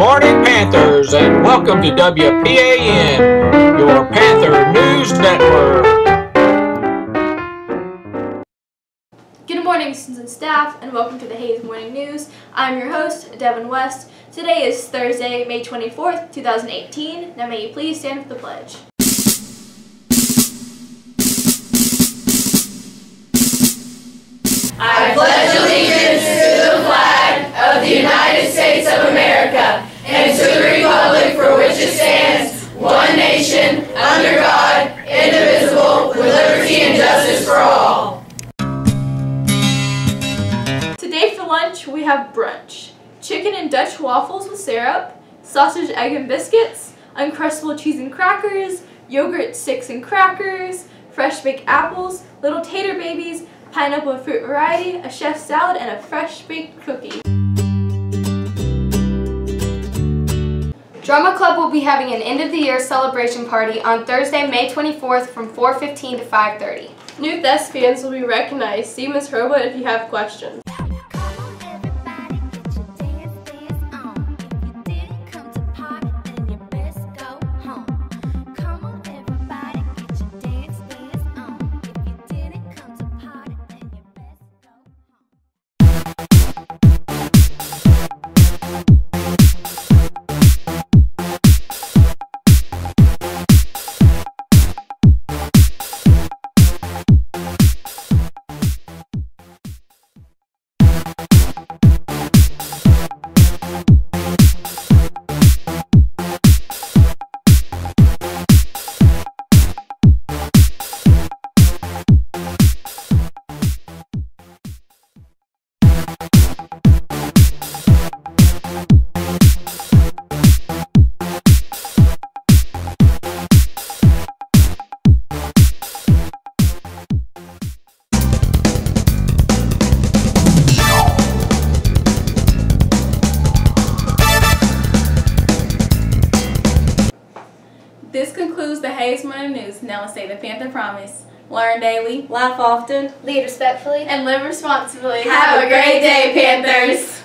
morning, Panthers, and welcome to WPAN, your Panther News Network. Good morning, students and staff, and welcome to the Hayes Morning News. I'm your host, Devin West. Today is Thursday, May 24th, 2018. Now may you please stand for the pledge. I pledge and to the republic for which it stands, one nation, under God, indivisible, with liberty and justice for all. Today for lunch, we have brunch. Chicken and Dutch waffles with syrup, sausage, egg, and biscuits, Uncrustable cheese and crackers, yogurt sticks and crackers, fresh baked apples, little tater babies, pineapple fruit variety, a chef's salad, and a fresh baked cookie. Drama Club will be having an end of the year celebration party on Thursday, May 24th from 4.15 to 5.30. New thespians will be recognized. See Ms. Robot if you have questions. This concludes the Hayes Morning News. Now let's say the Panther Promise. Learn daily, laugh often, Lead respectfully. and live responsibly. Have a great day, Panthers!